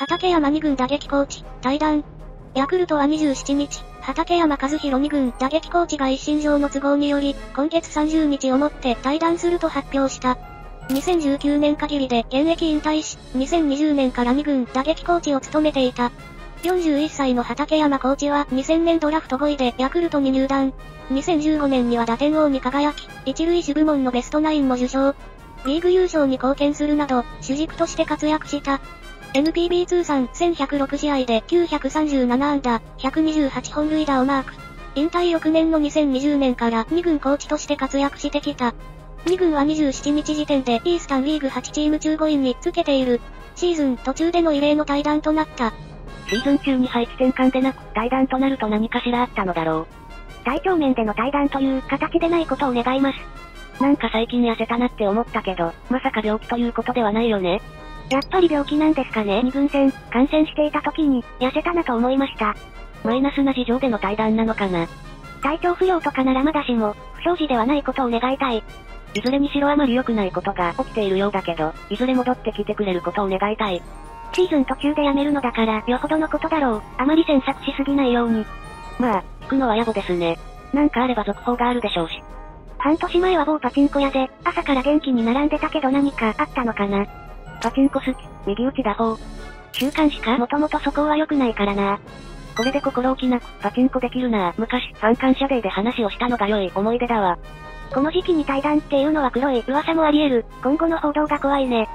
畠山2軍打撃コーチ、対談。ヤクルトは27日、畠山和弘2軍打撃コーチが一身上の都合により、今月30日をもって対談すると発表した。2019年限りで現役引退し、2020年から2軍打撃コーチを務めていた。41歳の畠山コーチは2000年ドラフト5位でヤクルトに入団。2015年には打点王に輝き、一塁手部門のベストナインも受賞。リーグ優勝に貢献するなど、主軸として活躍した。NPB 通算1106試合で937安打、128本塁打をマーク。引退翌年の2020年から2軍コーチとして活躍してきた。2軍は27日時点でイースタンリーグ8チーム中5位につけている。シーズン途中での異例の対談となった。シーズン中に配置転換でなく対談となると何かしらあったのだろう。体調面での対談という形でないことを願います。なんか最近痩せたなって思ったけど、まさか病気ということではないよね。やっぱり病気なんですかね二軍戦、感染していた時に、痩せたなと思いました。マイナスな事情での対談なのかな。体調不良とかならまだしも、不祥事ではないことを願いたい。いずれにしろあまり良くないことが起きているようだけど、いずれ戻ってきてくれることを願いたい。シーズン途中で辞めるのだから、よほどのことだろう。あまり詮索しすぎないように。まあ、聞くのは野暮ですね。なんかあれば続報があるでしょうし。半年前は某パチンコ屋で、朝から元気に並んでたけど何かあったのかな。パチンコ好き、右打ちだほう。週刊誌か？もともとそこは良くないからな。これで心置きなく、パチンコできるな昔、三感謝デーで話をしたのが良い思い出だわ。この時期に対談っていうのは黒い噂もあり得る。今後の報道が怖いね。